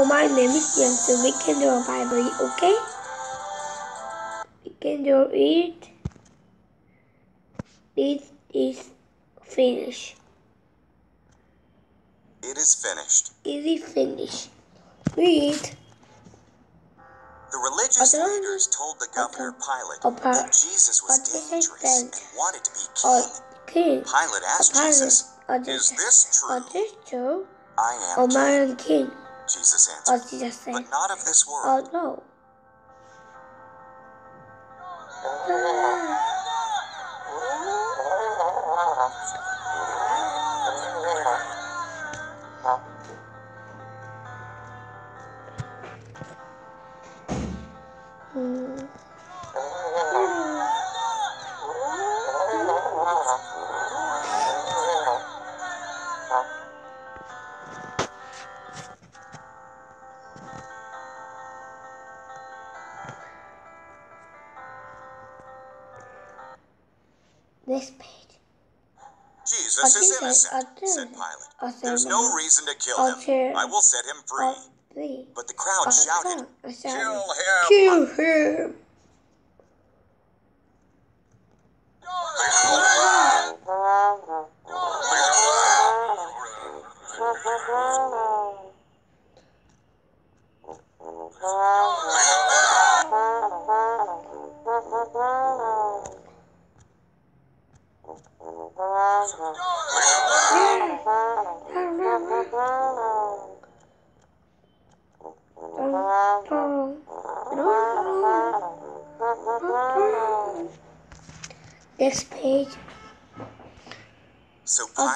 Hello, my name is. So we can do a Bible, okay? We can do it. This is finished. It is finished. It is finished. Read. The religious leaders told the governor Pilate that Jesus was What did they dangerous and wanted to be king. king. Pilate asked. Jesus, Is this true? I am king. Jesus answered. Jesus said. But not of this world. Oh no. Oh. Innocent, said. Pilate. There's no reason to kill him. I will set him free. But the crowd shouted, Kill him! Kill him.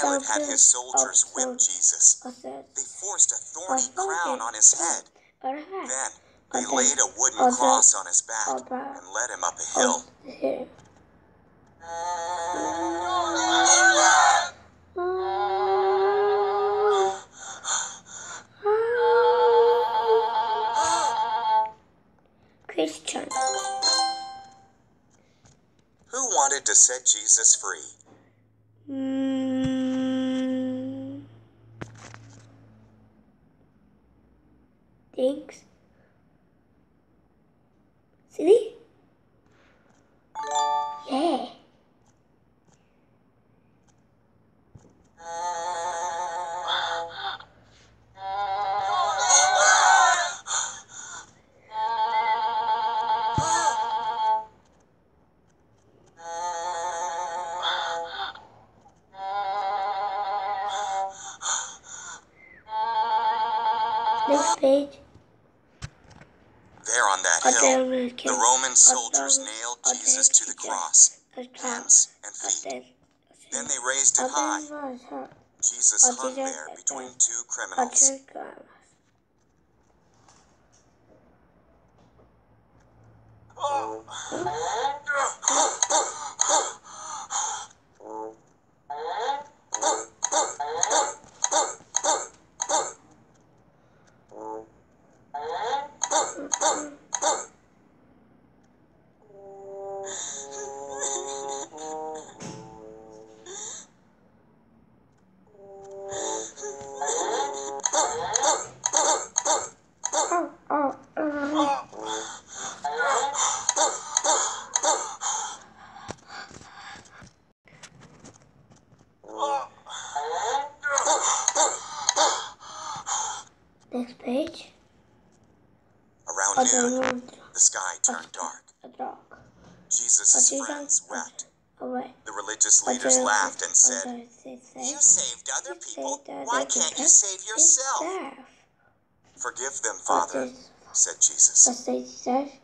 Pilate had his soldiers whip Jesus. They forced a thorny crown on his head. Then they laid a wooden cross on his back and led him up a hill. Christian. Who wanted to set Jesus free? Next page. There on that hill, the Roman soldiers nailed Jesus to the cross, hands and feet. Then they raised it high. Jesus hung there between two criminals. Oh, oh. Page. Around noon, the sky turned dark. Jesus' friends wept. Away. The religious leaders laughed and said, You saved other people. Why can't you save yourself? Forgive them, Father, said Jesus. what said Jesus?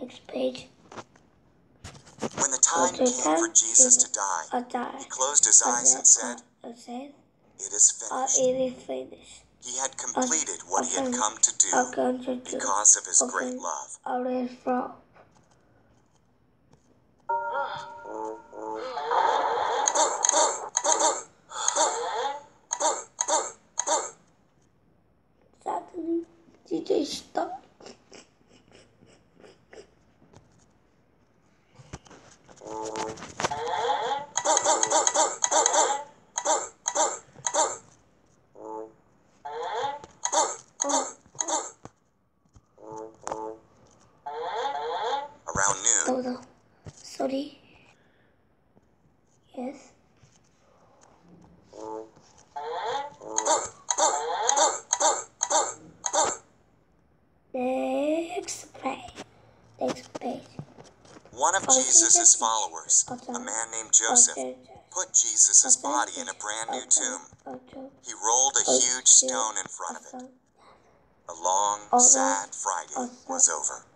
Next page. When the time Okay, came for Jesus to- die, uh, die. he closed his uh, eyes and uh, said, It is uh, finished. it is finished. He had completed what he had come to do I'm going to do because of his great love. Suddenly, DJ stop. Around noon, Oh no, sorry. Yes. Next page. Next page. one of Okay, Jesus' followers, a man named Joseph, put Jesus' body in a brand new tomb. He rolled a huge stone in front of it. The long, sad Friday was over.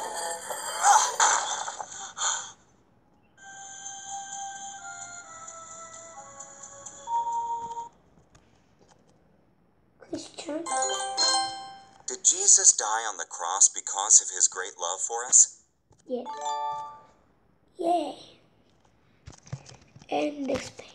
Did Jesus die on the cross because of his great love for us? Yeah. Yay. And this page.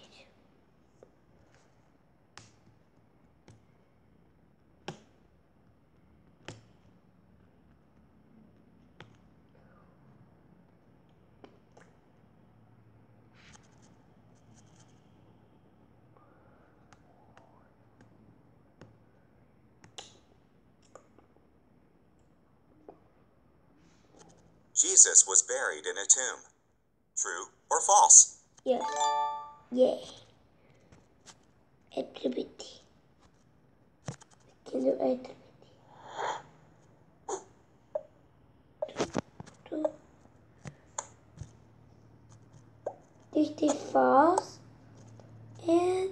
Jesus was buried in a tomb. True or false? Yes. Yay. Activity. Can do activity. This is false And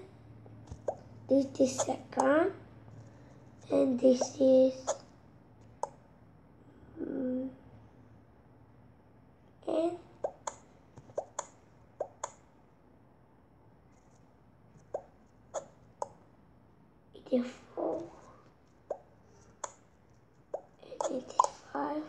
this is second. And this is. mm, and it is four and it is five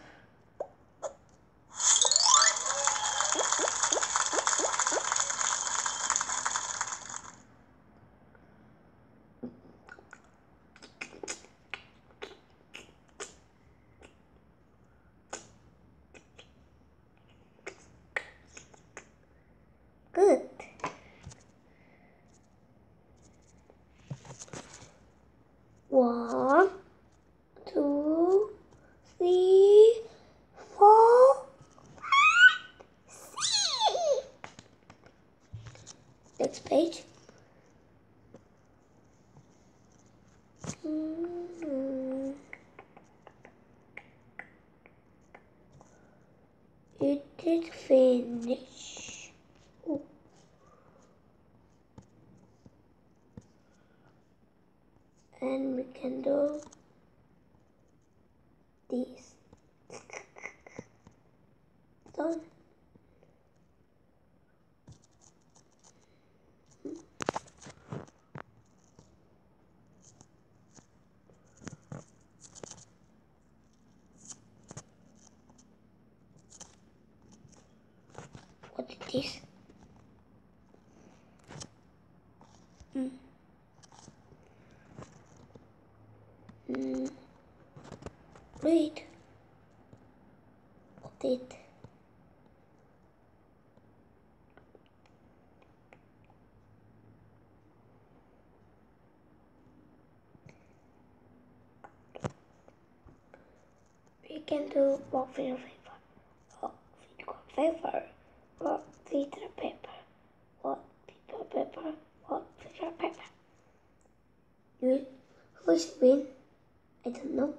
good One, two, three, four, six. Next page. Mm. It is finished. Ooh. and we can do this. Done. What is this? Mm. Mm. Wait. What it? We can do paper. Rock paper paper. Rock paper paper. Rock paper paper. Rock paper paper. You, who's win? I don't know.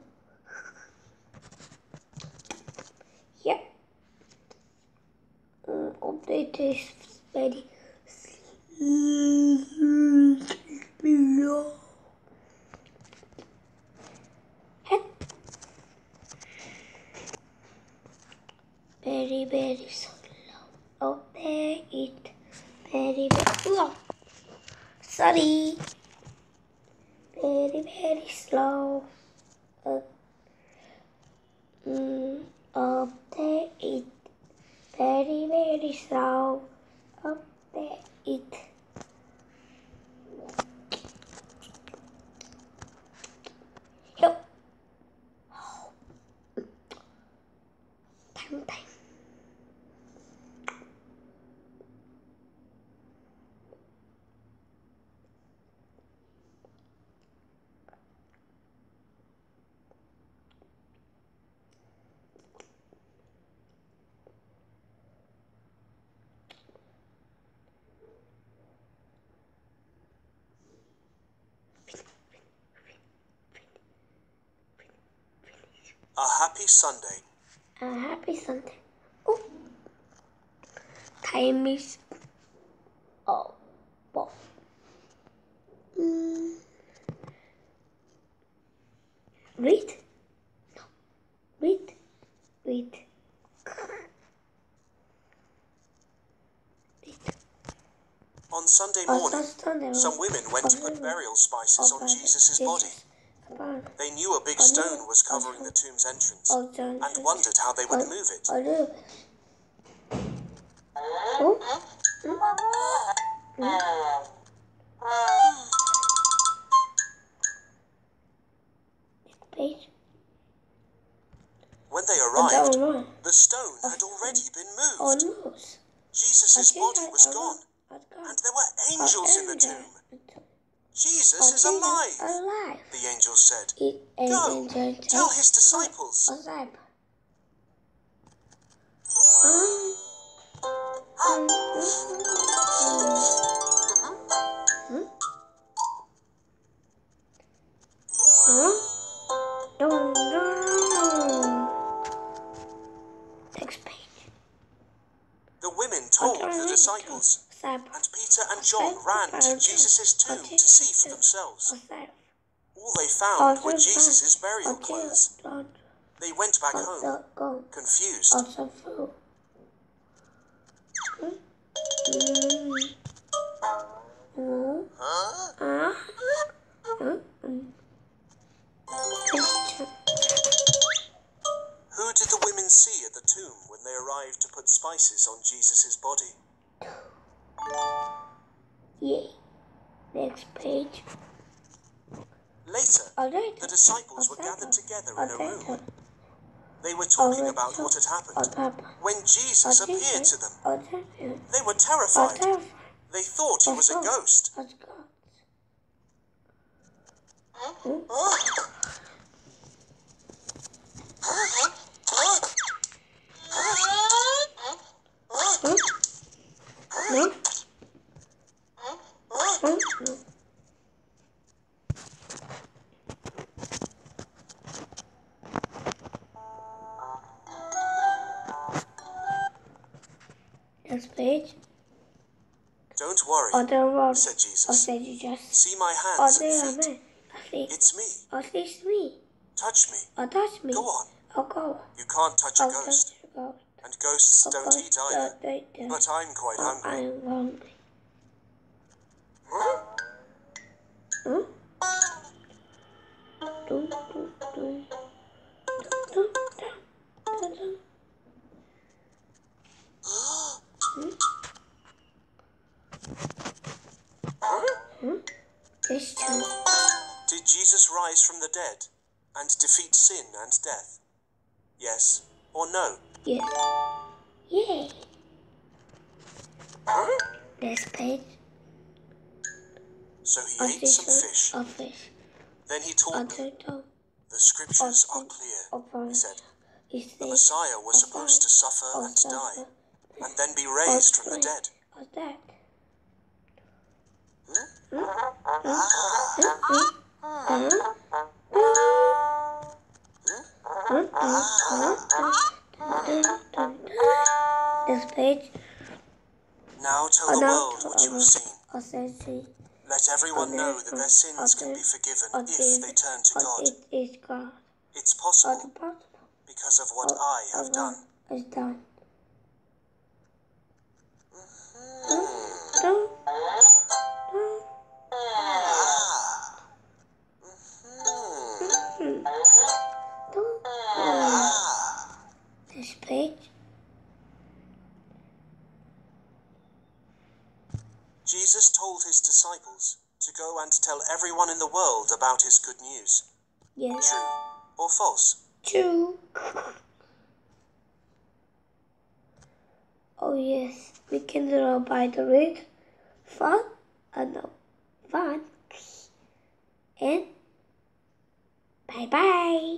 yeah. Uh, update is very. Very, very slow. they eat very, very slow. Sorry. Very, very slow. Uh, mm, up they eat very, very slow. Up they eat. Yep. Time, time. A happy Sunday. A happy Sunday. Oh. Time is oh, well. Mm. Read? No. Read. Read. On Sunday morning, Sunday some women went to put burial spices on Jesus' body. They knew a big stone was covering the tomb's entrance Oh, and wondered how they would move it. Oh. When they arrived, the stone had already been Oh, moved. Jesus' body was gone, and there were angels in the tomb. Jesus is alive, Alive. the angel said. It Go, tell his disciples. Alive. Um, um, um, huh? Dun, dun. Next page. The women told the disciples. And Peter and John ran to Jesus' tomb to see for themselves. All they found were Jesus' burial clothes. They went back home, confused. also food. Mm. Mm. Huh? Ah. Mm. Mm. Question. Who did the women see at the tomb when they arrived to put spices on Jesus' body? Yay. Next page. Later, Alright. the disciples were gathered together in a room. They were talking about what had happened when Jesus appeared to them. They were terrified. They thought he was a ghost. No? Next page. Don't worry, Other word. said Or Jesus. said you just. See my hands are and feet. me. I think. It's me. Or it's me. Touch me. Or touch me. Go on. Or go. You can't touch a oh, Or ghost. touch a ghost. And ghosts Or don't ghost eat either. don't eat either. But I'm quite Or hungry. I'm hungry. Jesus rise from the dead and defeat sin and death? Yes or no? Yeah. Yay. Next page. So he ate some fish. fish. Fish. Then he taught them. The scriptures are clear. He said, The Messiah was supposed to suffer and die and then be raised from the dead. Or that? Hmm? This page. Now tell Oh, the world what you have seen. Or says she. Let everyone know that their sins can be forgiven if they turn to God. It is God. It's possible because of what I have done. Is his disciples to go and tell everyone in the world about his good news. Yes. True or false? True. Oh yes, we can draw by the red, fun, and uh, no, fun, and bye bye.